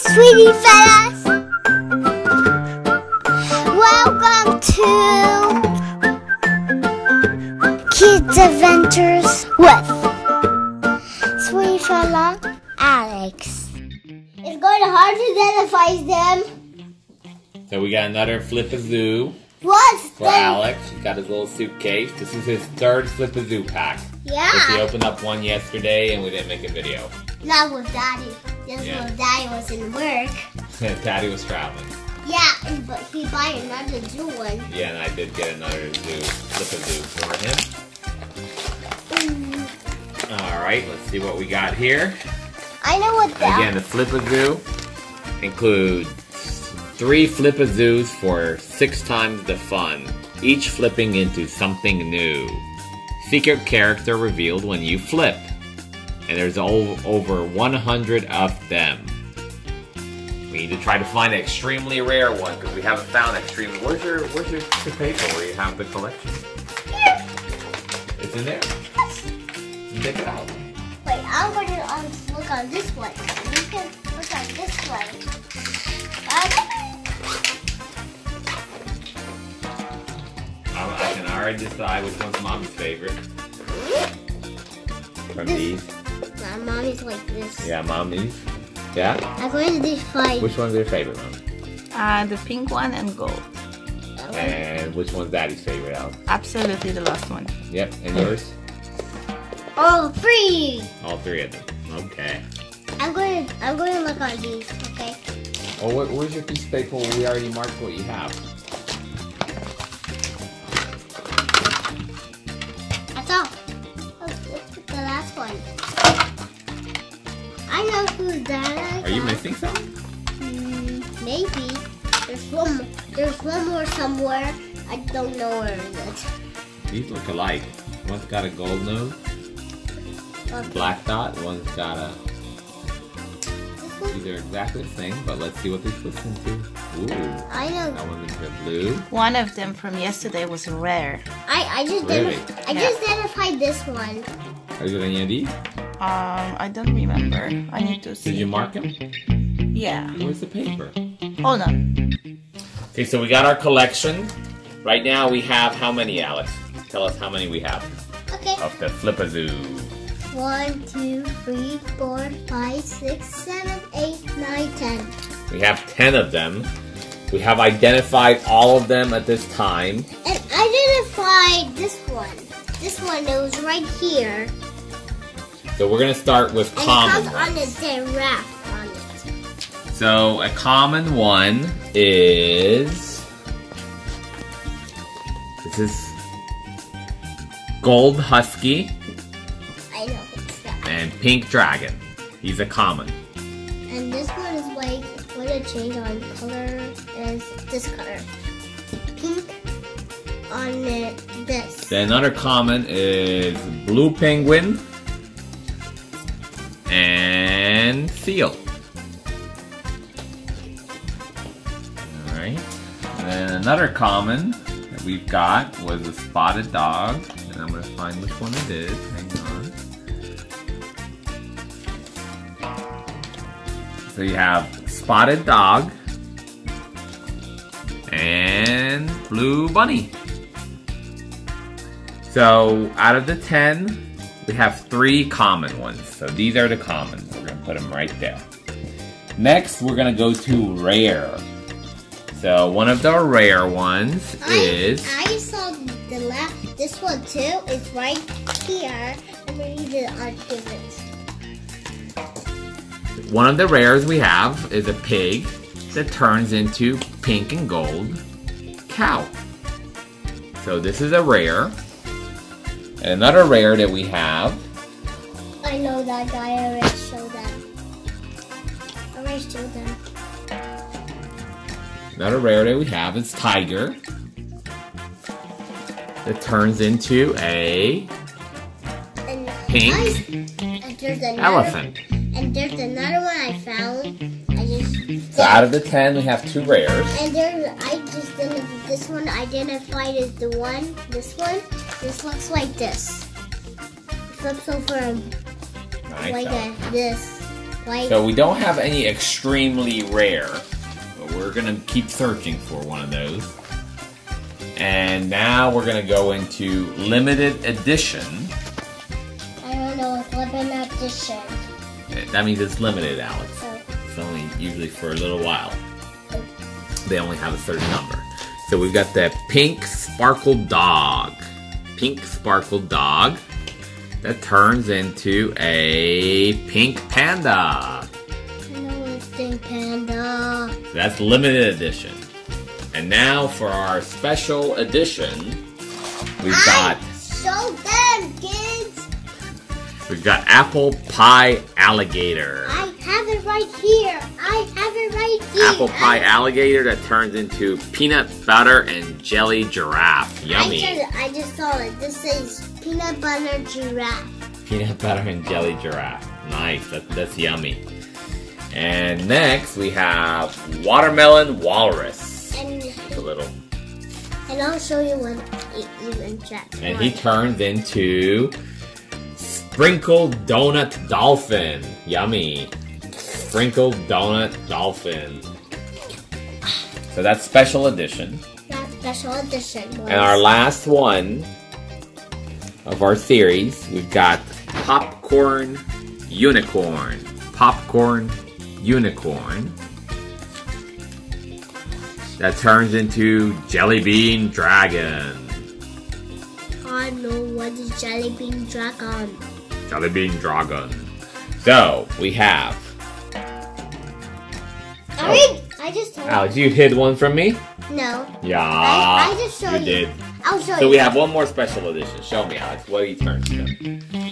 sweetie fellas. Welcome to Kids Adventures with Sweetie Fella Aleks. It's going hard to identify them. So we got another Flip-A-Zoo What's for the Aleks. He's got his little suitcase. This is his third Flip-A-Zoo pack. Because he opened up one yesterday and we didn't make a video. not with Daddy. Just Yeah. when Daddy was in work. Daddy was traveling. Yeah, and, but he bought another zoo one. Yeah, and I did get another zoo, Flip-A-Zoo for him. Mm, Alright, let's see what we got here. I know what that. Again, the Flip-A-Zoo includes three Flip-A-Zoos for six times the fun, each flipping into something new. Secret character revealed when you flip. And there's over 100 of them. We need to try to find an extremely rare one because we haven't found extremely. Where's your Where's your piece paper where you have the collection? It's in there. Yes. Take it out. Wait, I'm going to um, look on this one. You can look on this one. I, I can already decide which one's mom's favorite. From This- these. My mommy's like this. Yeah, mommy's. Yeah? I'm going to decide. Which one's your favorite, mom? Uh, the pink one and gold. And which one's daddy's favorite, Al? Absolutely the last one. Yep, and yours? Oh, three. All three of them. Okay. I'm going to. I'm going to look on these. Okay. Oh, what, where's your piece of paper we already marked what you have? Are you missing some? Mm, maybe. There's one. More. There's one more somewhere. I don't know where it is. These look alike. One's got a gold nose, Okay. black dot. One's got a. These are exactly the same, but let's see what they flip into. Ooh. I know. That one's into blue. One of them from yesterday was rare. I I just Really? identif- I Yeah. just identified this one. Are you any of these? Um, I don't remember. I need to see. Did you mark them? Yeah. Where's the paper? Hold on. Okay, so we got our collection. Right now we have how many, Aleks? Tell us how many we have Okay. of the Flip-A-Zoo. One, two, three, four, five, six, seven, eight, nine, ten. We have 10 of them. We have identified all of them at this time. And identified this one. This one that was right here. So we're going to start with And common on the giraffe on it. So a common one is... This is Gold Husky I know it's that. and Pink Dragon. He's a common. And this one is like what a change on color is this color. Pink on it this. Then another common is blue penguin and. Alright. And then another common that we've got was a spotted dog. And I'm gonna find which one it is. Hang on. So you have spotted dog and blue bunny. So out of the 10, we have three common ones. So these are the commons. Put them right there. Next, we're gonna go to rare. So one of the rare ones is I, I saw the left this one too. is right here. And we need to undo it. one of the rares we have is a pig that turns into pink and gold cow. So this is a rare. And another rare that we have I know that guy already. I already. Another rare that we have is Tiger. That turns into a And Pink I, and there's another, elephant. And there's another one I found. I just So out of the 10, we have two rares. and there I just didn't this one identified as the one. This one. This looks like this. Flips over Nice. like a, this. Like, So we don't have any extremely rare, but we're gonna keep searching for one of those. And now we're gonna go into limited edition. I don't know what's limited edition. Eh, that means it's limited, Aleks. So, It's only usually for a little while. They only have a certain number. So we've got the pink sparkle dog. Pink sparkle dog that turns into a pink panda. no, it's Pink Panda. So that's limited edition. And now for our special edition, we've got Show them, kids. we've got apple pie alligator. I have it right here. I have it right here. Apple pie alligator that turns into peanut butter and jelly giraffe. Yummy. I just, I just saw it. This says peanut butter giraffe. Peanut butter and jelly giraffe. Nice. That, that's yummy. And next we have watermelon walrus. And a little. and I'll show you what it even Jack. And he turns into sprinkled donut dolphin. Yummy. Sprinkled donut dolphin. So that's special edition. That special edition. Was. And our last one of our series, we've got popcorn unicorn. Popcorn unicorn. That turns into jelly bean dragon. I know what is jelly bean dragon. Jelly bean dragon. So we have. I mean, oh. I just told Aleks, you hid one from me. No, Yeah, I- I just showed you you. did. I'll show So you. we have one more special edition. Show me, Aleks. What he turns to?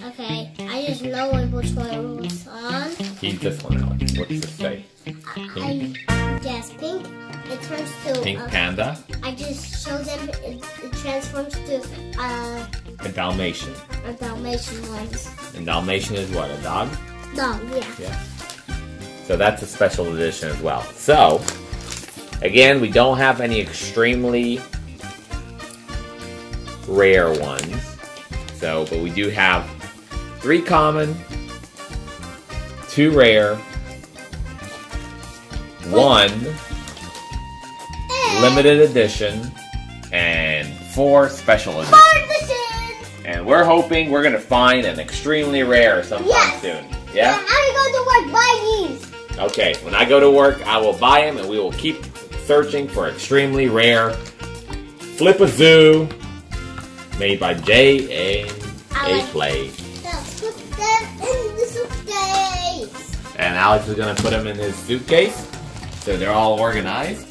Okay, I just know which one it was on. He's this one, Aleks. What does it say? I guess pink. It turns to. Pink uh, panda I just show them. It, it transforms to uh, and Dalmatian. a Dalmatian ones. And Dalmatian is what? A dog? No, yeah. Yeah. So that's a special edition as well. So, again, we don't have any extremely rare ones. So, but we do have three common, two rare, one eh. limited edition, and four special editions. And we're hoping we're gonna find an extremely rare sometime Yes. soon. Yeah? When I go to work buy these. Okay, when I go to work, I will buy them and we will keep searching for extremely rare Flip a Zoo made by J A I A Play. Now put them in the suitcase. And Aleks is gonna put them in his suitcase so they're all organized.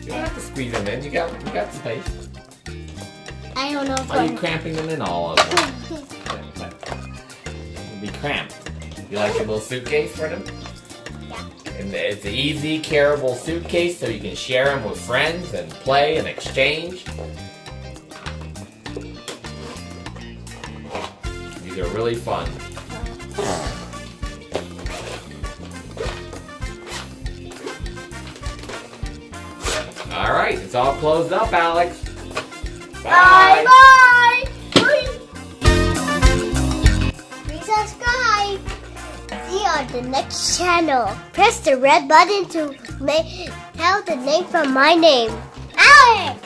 You don't have to squeeze them in. You got you got space. I don't know if are you cramping them in all of them? It'll be cramped. You like your little suitcase for them? Yeah. And it's an easy, carryable suitcase so you can share them with friends and play and exchange. These are really fun. All right, it's all closed up, Aleks. Next channel. Press the red button to make tell the name from my name, Aleks.